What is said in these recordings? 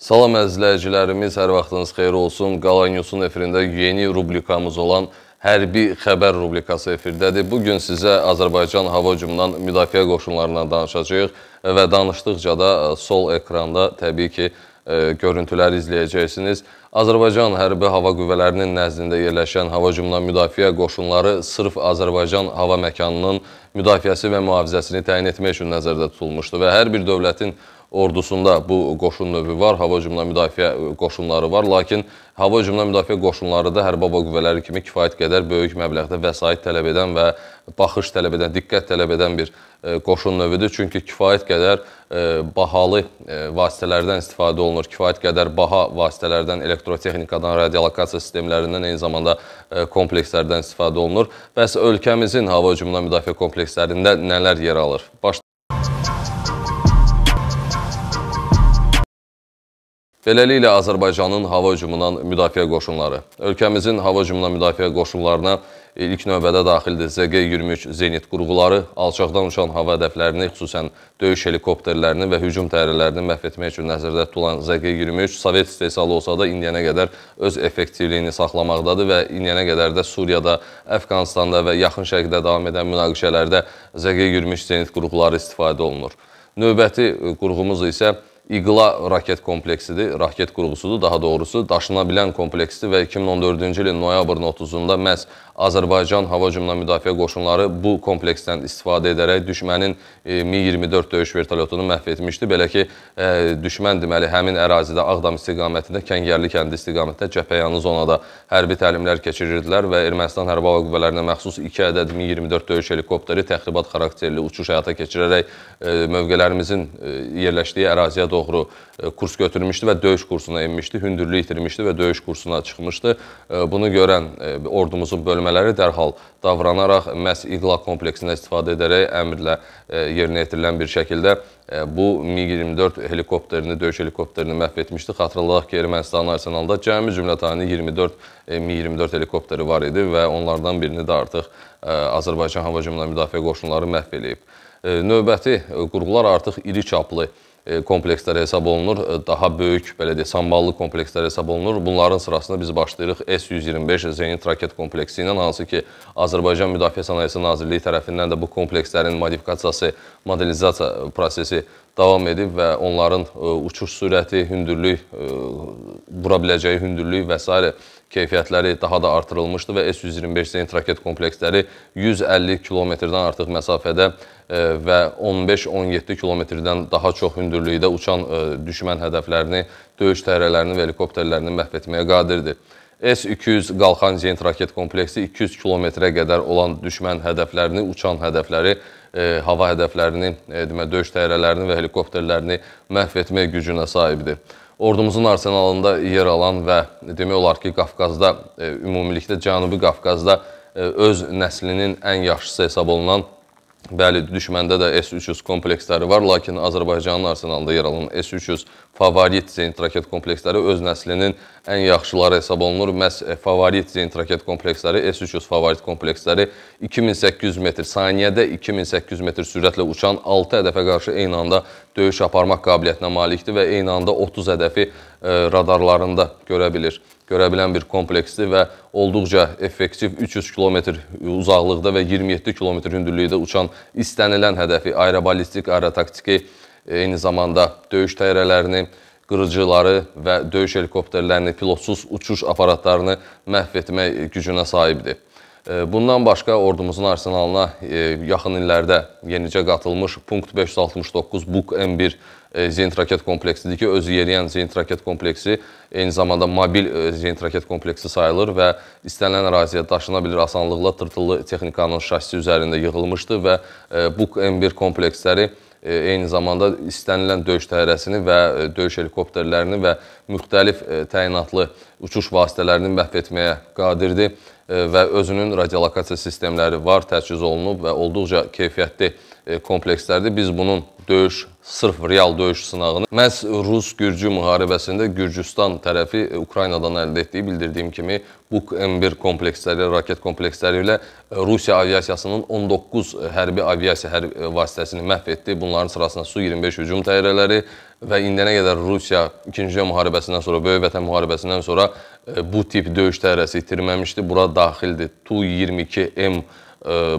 Salam əzizləyicilərimiz, hər vaxtınız xeyir olsun. Qala Newsun efirində yeni rubrikamız olan hərbi xəbər rubrikası efirdədir. Bugün sizə Azərbaycan hava hücumundan müdafiə qoşunlarından danışacağıq və danışdıqca da sol ekranda təbii ki, e, görüntüləri izləyəcəksiniz. Azərbaycan Hərbi Hava Qüvvələrinin nəzdində yerləşən hava hücumundan müdafiə qoşunları sırf Azərbaycan hava məkanının müdafiəsi və mühafizəsini təyin etmək üçün nəzərdə tutulmuşdu və hər bir dövlətin ordusunda bu qoşun növü var, hava hücumundan müdafiə qoşunları var, lakin hava hücumundan müdafiə qoşunları da hərbi hava qüvvələri kimi kifayət qədər böyük məbləğdə vəsait tələb edən və baxış tələb edən, diqqət tələb edən bir e, qoşun növüdür. Çünki kifayət qədər e, bahalı e, vasitələrdən istifadə olunur, kifayət qədər baha vasitələrdən, elektrotexnikadan, radiolokasiya sistemlərindən, eyni zamanda komplekslərdən istifadə olunur. Bəs ölkəmizin hava hücumundan müdafiə komplekslərində nələr yer alır? Baş Beləliklə, Azərbaycanın hava hücumundan müdafiə qoşunları. Ölkəmizin hava hücumundan müdafiə qoşunlarına ilk növbədə daxildir ZQ-23 Zenit qurğuları, alçaqdan uçan hava hədəflərini, xüsusən döyüş helikopterlərini və hücum təyyarələrini məhv etmək üçün nəzərdə tutulan ZQ-23 Sovet istehsalı olsa da indiyənə qədər öz effektivliyini saxlamaqdadır və indiyənə qədər də Suriyada, Əfqanistanda və yaxın şərqdə davam edən münaqişələrdə ZQ-23 Zenit qurğuları istifadə olunur. Növbəti qurğumuz isə İqla raket kompleksidir, raket qurğusudur daha doğrusu, daşına bilən kompleksdir və 2014-cü ilin noyabrın 30-da məhz Azərbaycan Hava Hücumundan Müdafiə Qoşunları bu kompleksdən istifadə edərək düşmənin e, Mi-24 döyüş vertolyotunu məhv etmişdi. Belə ki, e, düşmən deməli həmin ərazidə Ağdam istiqamətində, Kəngərli kəndi istiqamətində cəbhəyanı zonada hərbi təlimlər keçirirdilər və Ermənistan Hərbi Hava Qüvvələrinə məxsus 2 ədəd Mi-24 döyüş helikopteri təxribat xarakterli uçuş həyata keçirərək e, mövqələrimizin yerləşdiyi əraziyə doğru kurs götürmüşdü və döyüş kursuna enmişdi, hündürlük itirmişdi və döyüş kursuna çıxmışdı. Bunu görən ordumuzun bölmələri dərhal davranaraq məhz İqla kompleksindən istifadə edərək əmrlə yerinə yetirilən bir şəkildə bu Mi-24 helikopterini, döyüş helikopterini məhv etmişdi. Xatırladaq ki, Ermənistanın arsenalında cəmi cümlətani 24 Mi-24 helikopteri var idi və onlardan birini də artıq Azərbaycan Hava Hücumundan Müdafiə Qoşunları məhv eləyib. Növbəti qurğular artıq iri çaplı E, komplekslər hesab olunur. E, daha böyük, belə deyək, samballı komplekslər hesab olunur. Bunların sırasında biz başlayırıq S-125 Zenit raket kompleksi ilə, hansı ki, Azərbaycan Müdafiə Sənayesi Nazirliyi tərəfindən də bu komplekslərin modifikasiyası, modelizasiya prosesi davam edib və onların e, uçuş sürəti, hündürlük, vura biləcəyi hündürlük və s. keyfiyyətləri daha da artırılmışdı və S-125 Zenit raket kompleksləri 150 kilometrdən artıq məsafədə və 15-17 kilometrdən daha çox hündürlükdə uçan düşmən hədəflərini, döyüş təyyarələrini və helikopterlərini məhv etməyə qadirdir. S-200 qalxan zenit raket kompleksi 200 kilometrə qədər olan düşmən hədəflərini, uçan hədəfləri, e, hava hədəflərini, e, demə, döyüş təyyarələrini və helikopterlərini məhv etmək gücünə sahibdir. Ordumuzun arsenalında yer alan və demək olar ki, Qafqazda, e, ümumilikdə Cənubi Qafqazda e, öz nəslinin ən yaxşısı hesab olunan Bəli, düşməndə də S-300 kompleksləri var, lakin Azərbaycanın arsenalında yer alan S-300 favorit zenit raket kompleksləri öz nəslinin ən yaxşıları hesab olunur. Məhz e, favorit zenit raket kompleksləri, S-300 favorit kompleksləri 2800 metr, saniyədə 2800 metr sürətlə uçan 6 hədəfə qarşı eyni anda döyüş aparmaq qabiliyyətinə malikdir və eyni anda 30 hədəfi e, radarlarında görə bilir görə bilən bir kompleksdir və olduqca effektiv 300 km uzaqlıqda və 27 km hündürlükdə uçan istənilən hədəfi aeroballistik, aerotaktiki, eyni zamanda döyüş təyyarələrini, qırıcıları və döyüş helikopterlərini, pilotsuz uçuş aparatlarını məhv etmək gücünə sahibdir. Bundan başqa ordumuzun arsenalına yaxın illərdə yenicə qatılmış punkt 569 Buk M1 Zenit raket kompleksidir ki, özü yeriyən Zenit raket kompleksi eyni zamanda mobil Zenit raket kompleksi sayılır və istənilən əraziyə daşına bilir asanlıqla tırtıllı texnikanın şassi üzərində yığılmışdı və Buk M1 kompleksləri eyni zamanda istənilən döyüş təyyarəsini və döyüş helikopterlərini və müxtəlif təyinatlı uçuş vasitələrini məhv etməyə qadirdir və özünün radiolokasiya sistemləri var, təchiz olunub və olduqca keyfiyyətli komplekslərdir. Biz bunun döyüş, sırf real döyüş sınağını məhz Rus-Gürcü müharibəsində Gürcüstan tərəfi Ukraynadan əldə etdiyi bildirdiyim kimi Buk M1 kompleksləri, raket kompleksləri ilə Rusiya aviasiyasının 19 hərbi aviasiya hər vasitəsini məhv etdi. Bunların sırasında Su-25 hücum təyyarələri, və indiyənə qədər Rusiya 2-ci Dünya müharibəsindən sonra, Böyük Vətən müharibəsindən sonra bu tip döyüş təyyarəsi itirməmişdi. Bura daxildir Tu-22M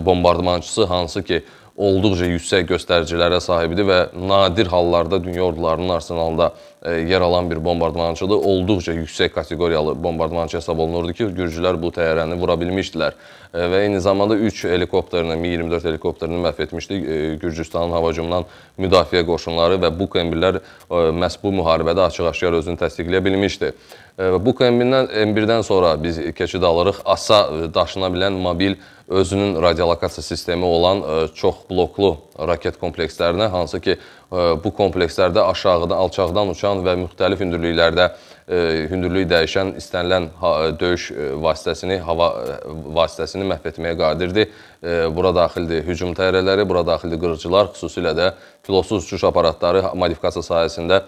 bombardmançısı, hansı ki, olduqca yüksək göstəricilərə sahibdir və nadir hallarda dünya ordularının arsenalında e, yer alan bir bombardmançıdır. Olduqca yüksək kateqoriyalı bombardmançı hesab olunurdu ki, gürcülər bu təyyarəni vura bilmişdilər. E, və eyni zamanda 3 helikopterini, Mi-24 helikopterini məhv etmişdi e, Gürcüstanın hava hücumundan müdafiə qoşunları və bu KM1-lər məhz bu müharibədə açıq-aşkar özünü təsdiqləyə bilmişdi. Bu KM1-dən M1-dən sonra biz keçid alırıq. ASA daşına bilən mobil özünün radiolokasiya sistemi olan çox bloklu raket komplekslərinə, hansı ki, bu komplekslərdə aşağıdan, alçaqdan uçan və müxtəlif hündürlüklərdə hündürlüyü dəyişən istənilən döyüş vasitəsini, hava vasitəsini məhv etməyə qadirdir. Bura daxildir hücum təyyarələri, bura daxildir qırıcılar, xüsusilə də pilotsuz uçuş aparatları modifikasiya sayəsində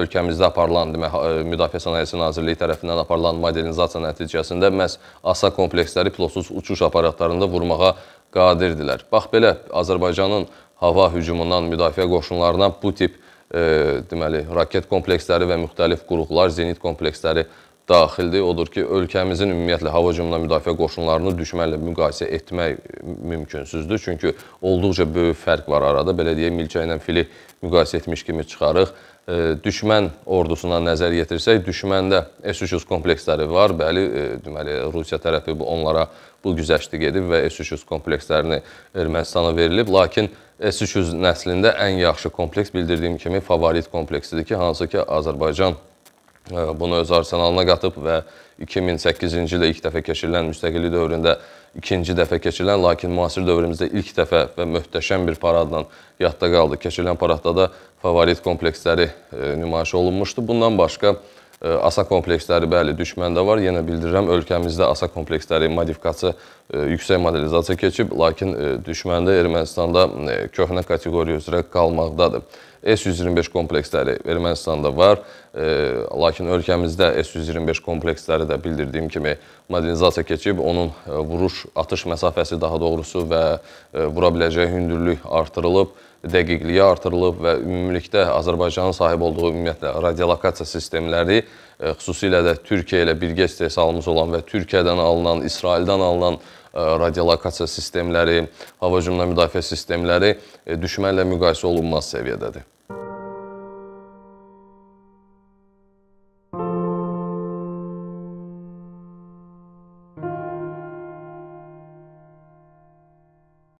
ölkəmizdə aparılan demək, Müdafiə Sənayesi Nazirliyi tərəfindən aparılan modernizasiya nəticəsində məhz ASA kompleksləri pilotsuz uçuş aparatlarında vurmağa qadirdirlər. Bax belə Azərbaycanın hava hücumundan müdafiə qoşunlarına bu tip e, deməli raket kompleksləri və müxtəlif qurğular, zenit kompleksləri daxildir. Odur ki, ölkəmizin ümumiyyətlə hava hücumundan müdafiə qoşunlarını düşmənlə müqayisə etmək mümkünsüzdür. Çünki olduqca böyük fərq var arada. Belə deyək, milçə ilə fili müqayisə etmiş kimi çıxarıq düşmən ordusuna nəzər yetirsək, düşməndə S-300 kompleksləri var. Bəli, deməli Rusiya tərəfi bu onlara bu güzəşti gedib və S-300 komplekslərini Ermənistana verilib. Lakin S-300 nəslində ən yaxşı kompleks bildirdiyim kimi favorit kompleksidir ki, hansı ki Azərbaycan bunu öz arsenalına qatıb və 2008-ci ildə ilk dəfə keçirilən müstəqillik dövründə ikinci dəfə keçirilən, lakin müasir dövrümüzdə ilk dəfə və möhtəşəm bir paradla yadda qaldı. Keçirilən paradda da favorit kompleksləri e, nümayiş olunmuşdu. Bundan başqa e, ASA kompleksləri bəli düşməndə var. Yenə bildirirəm, ölkəmizdə ASA kompleksləri modifikasiya, e, yüksək modelizasiya keçib, lakin düşməndə Ermənistanda köhnə kateqoriya üzrə qalmaqdadır. S-125 kompleksləri Ermənistanda var, e, lakin ölkəmizdə S-125 kompleksləri də bildirdiyim kimi modernizasiya keçib, onun e, vuruş, atış məsafəsi daha doğrusu və e, vura biləcəyi hündürlük artırılıb, dəqiqliyi artırılıb və ümumilikdə Azərbaycanın sahib olduğu ümumiyyətlə radiolokasiya sistemləri, xüsusilə də Türkiyə ilə birgə istehsalımız olan və Türkiyədən alınan, İsraildən alınan radiolokasiya sistemləri, hava hücumundan müdafiə sistemləri düşmənlə müqayisə olunmaz səviyyədədir.